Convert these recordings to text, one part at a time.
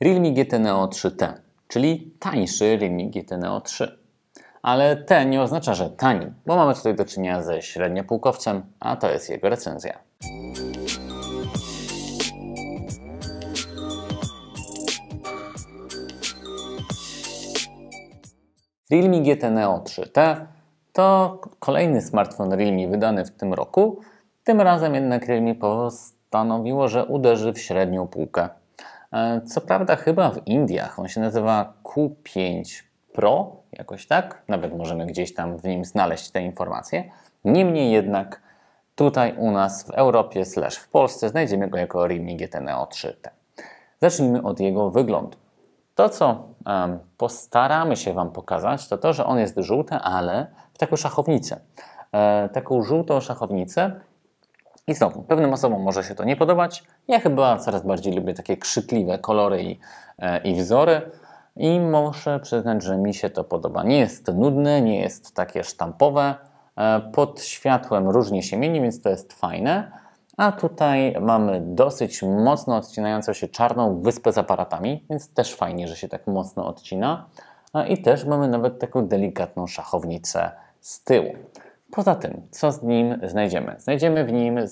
Realme GT Neo 3T, czyli tańszy Realme GT Neo 3. Ale T nie oznacza, że tani, bo mamy tutaj do czynienia ze średniopółkowcem, a to jest jego recenzja. Realme GT Neo 3T to kolejny smartfon Realme wydany w tym roku. Tym razem jednak Realme postanowiło, że uderzy w średnią półkę. E, co prawda chyba w Indiach on się nazywa Q5 Pro, jakoś tak. Nawet możemy gdzieś tam w nim znaleźć te informacje. Niemniej jednak tutaj u nas w Europie slash w Polsce znajdziemy go jako Realme GT Neo 3T. Zacznijmy od jego wyglądu. To, co postaramy się Wam pokazać, to to, że on jest żółty, ale w taką szachownicę. E, taką żółtą szachownicę. I znowu, pewnym osobom może się to nie podobać. Ja chyba coraz bardziej lubię takie krzykliwe kolory i, e, i wzory. I muszę przyznać, że mi się to podoba. Nie jest nudne, nie jest takie sztampowe. E, pod światłem różnie się mieni, więc to jest fajne. A tutaj mamy dosyć mocno odcinającą się czarną wyspę z aparatami, więc też fajnie, że się tak mocno odcina. I też mamy nawet taką delikatną szachownicę z tyłu. Poza tym, co z nim znajdziemy? Znajdziemy w nim e,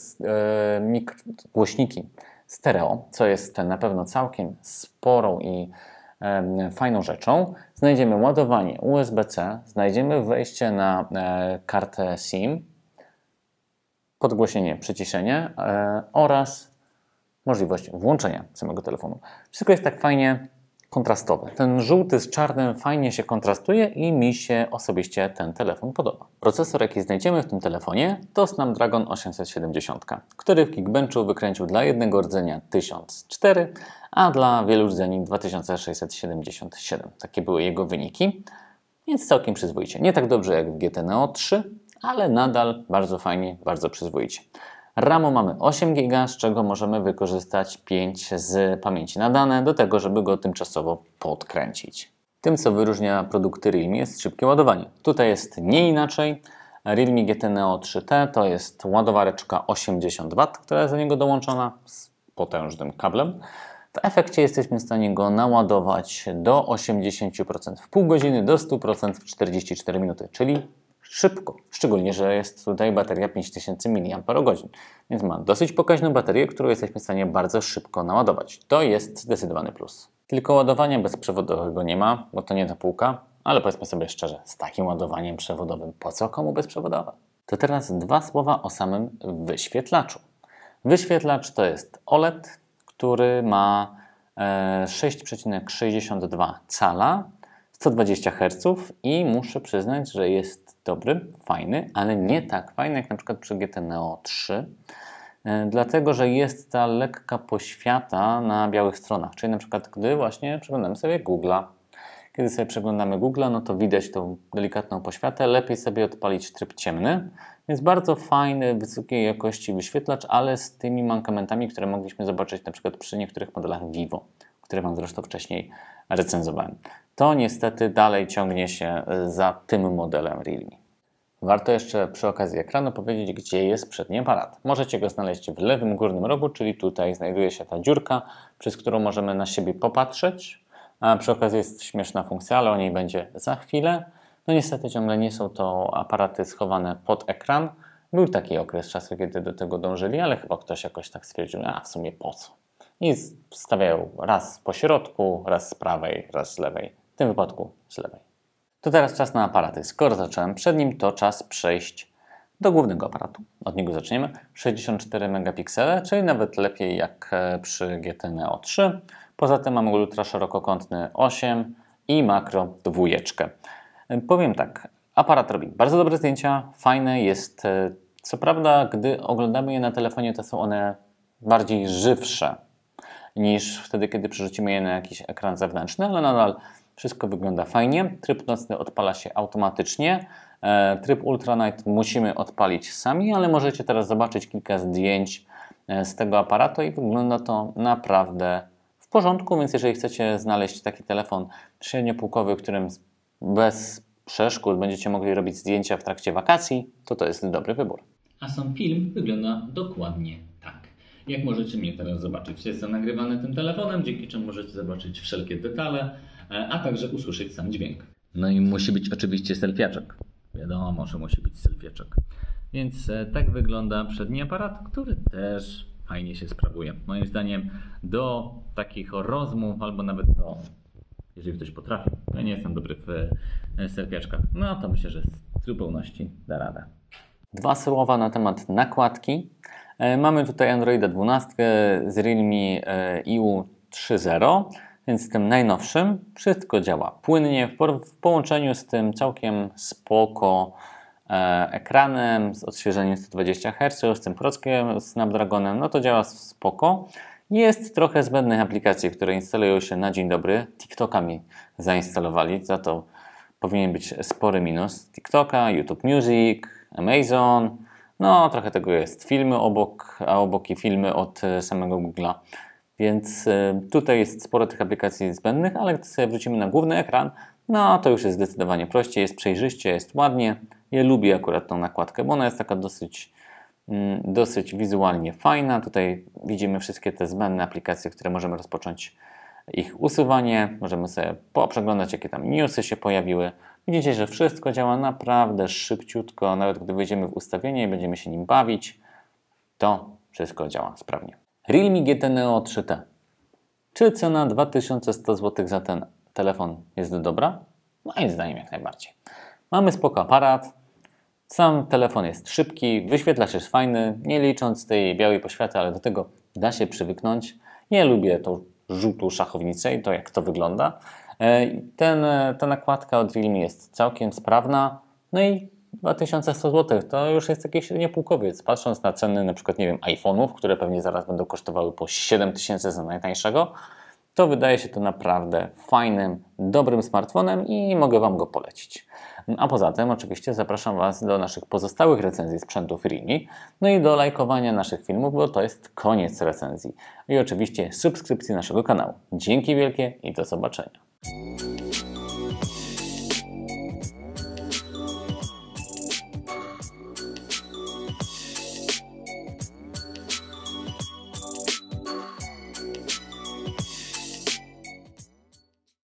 głośniki stereo, co jest na pewno całkiem sporą i fajną rzeczą. Znajdziemy ładowanie USB-C, znajdziemy wejście na e, kartę SIM, podgłośnienie, przyciszenie e, oraz możliwość włączenia samego telefonu. Wszystko jest tak fajnie kontrastowe. Ten żółty z czarnym fajnie się kontrastuje i mi się osobiście ten telefon podoba. Procesor, jaki znajdziemy w tym telefonie, to Snapdragon 870, który w Geekbenchu wykręcił dla jednego rdzenia 1004, a dla wielu rdzeni 2677. Takie były jego wyniki, więc całkiem przyzwoicie. Nie tak dobrze jak w GT Neo 3, ale nadal bardzo fajnie, bardzo przyzwoicie. RAMu mamy 8 GB, z czego możemy wykorzystać 5 z pamięci na dane do tego, żeby go tymczasowo podkręcić. Tym, co wyróżnia produkty Realme jest szybkie ładowanie. Tutaj jest nie inaczej. Realme GT Neo 3T to jest ładowareczka 80 W, która jest do niego dołączona z potężnym kablem. W efekcie jesteśmy w stanie go naładować do 80% w pół godziny, do 100% w 44 minuty, czyli szybko. Szczególnie, że jest tutaj bateria 5000 mAh, więc ma dosyć pokaźną baterię, którą jesteśmy w stanie bardzo szybko naładować. To jest zdecydowany plus. Tylko ładowania bezprzewodowego nie ma, bo to nie ta półka, ale powiedzmy sobie szczerze, z takim ładowaniem przewodowym, po co komu bezprzewodowe? To teraz dwa słowa o samym wyświetlaczu. Wyświetlacz to jest OLED, który ma 6,62 e, cala, 120 Hz i muszę przyznać, że jest dobry, fajny, ale nie tak fajny jak na przykład przy GT Neo 3, e, dlatego że jest ta lekka poświata na białych stronach, czyli na przykład gdy właśnie przeglądamy sobie Google'a. Kiedy sobie przeglądamy Google'a, no to widać tą delikatną poświatę. Lepiej sobie odpalić tryb ciemny. Jest bardzo fajny, wysokiej jakości wyświetlacz, ale z tymi mankamentami, które mogliśmy zobaczyć na przykład przy niektórych modelach Vivo, które Wam zresztą wcześniej recenzowałem to niestety dalej ciągnie się e, za tym modelem Realme. Warto jeszcze przy okazji ekranu powiedzieć, gdzie jest przedni aparat. Możecie go znaleźć w lewym górnym rogu, czyli tutaj znajduje się ta dziurka, przez którą możemy na siebie popatrzeć. A przy okazji jest śmieszna funkcja, ale o niej będzie za chwilę. No niestety ciągle nie są to aparaty schowane pod ekran. Był taki okres czasu, kiedy do tego dążyli, ale chyba ktoś jakoś tak stwierdził, a w sumie po co? I stawiają raz po środku, raz z prawej, raz z lewej w tym wypadku z lewej. To teraz czas na aparaty. Skoro zacząłem przed nim, to czas przejść do głównego aparatu. Od niego zaczniemy. 64 megapiksele, czyli nawet lepiej jak e, przy GT Neo 3. Poza tym mamy ultra szerokokątny 8 i makro dwójeczkę. E, powiem tak, aparat robi bardzo dobre zdjęcia, fajne jest. E, co prawda, gdy oglądamy je na telefonie, to są one bardziej żywsze niż wtedy, kiedy przerzucimy je na jakiś ekran zewnętrzny, ale nadal wszystko wygląda fajnie. Tryb nocny odpala się automatycznie. E, tryb Ultra Night musimy odpalić sami, ale możecie teraz zobaczyć kilka zdjęć e, z tego aparatu i wygląda to naprawdę w porządku, więc jeżeli chcecie znaleźć taki telefon średniopółkowy, którym bez przeszkód będziecie mogli robić zdjęcia w trakcie wakacji, to to jest dobry wybór. A sam film wygląda dokładnie tak. Jak możecie mnie teraz zobaczyć, jest to nagrywane tym telefonem, dzięki czemu możecie zobaczyć wszelkie detale, a także usłyszeć sam dźwięk. No i musi być oczywiście selfiaczek. Wiadomo, że musi być selfiaczek. Więc e, tak wygląda przedni aparat, który też fajnie się sprawuje. Moim zdaniem do takich rozmów albo nawet do, jeżeli ktoś potrafi, ja nie jestem dobry w e, selfiaczkach, no to myślę, że z zupełności da radę. Dwa słowa na temat nakładki. E, mamy tutaj Androida 12 z Realme EU 3.0, więc tym najnowszym wszystko działa płynnie w połączeniu z tym całkiem spoko E, ekranem, z odświeżeniem 120 Hz, z tym prockiem Snapdragonem, no to działa spoko. Jest trochę zbędnych aplikacji, które instalują się na dzień dobry. TikToka mi zainstalowali, za to powinien być spory minus. TikToka, YouTube Music, Amazon, no trochę tego jest. Filmy obok, a obok i filmy od e, samego Google'a. Więc e, tutaj jest sporo tych aplikacji zbędnych, ale gdy sobie wrócimy na główny ekran, no to już jest zdecydowanie prościej, jest przejrzyście, jest ładnie. Ja lubię akurat tą nakładkę, bo ona jest taka dosyć, mm, dosyć wizualnie fajna. Tutaj widzimy wszystkie te zbędne aplikacje, które możemy rozpocząć ich usuwanie. Możemy sobie poprzeglądać, jakie tam newsy się pojawiły. Widzicie, że wszystko działa naprawdę szybciutko. Nawet gdy wejdziemy w ustawienie i będziemy się nim bawić, to wszystko działa sprawnie. Realme GT Neo 3T. Czy cena 2100 zł za ten telefon jest dobra? Moim zdaniem jak najbardziej. Mamy spoko aparat, sam telefon jest szybki, wyświetlacz jest fajny, nie licząc tej białej poświaty, ale do tego da się przywyknąć. Nie lubię tą żółtą szachownicę i to jak to wygląda. E, ten, e, ta nakładka od Realme jest całkiem sprawna. No i 2100 zł to już jest jakiś średniopółkowiec. Patrząc na ceny na przykład, nie wiem, iPhone'ów, które pewnie zaraz będą kosztowały po 7000 za najtańszego, to wydaje się to naprawdę fajnym, dobrym smartfonem i mogę Wam go polecić. A poza tym oczywiście zapraszam Was do naszych pozostałych recenzji sprzętów Realme, no i do lajkowania naszych filmów, bo to jest koniec recenzji. I oczywiście subskrypcji naszego kanału. Dzięki wielkie i do zobaczenia.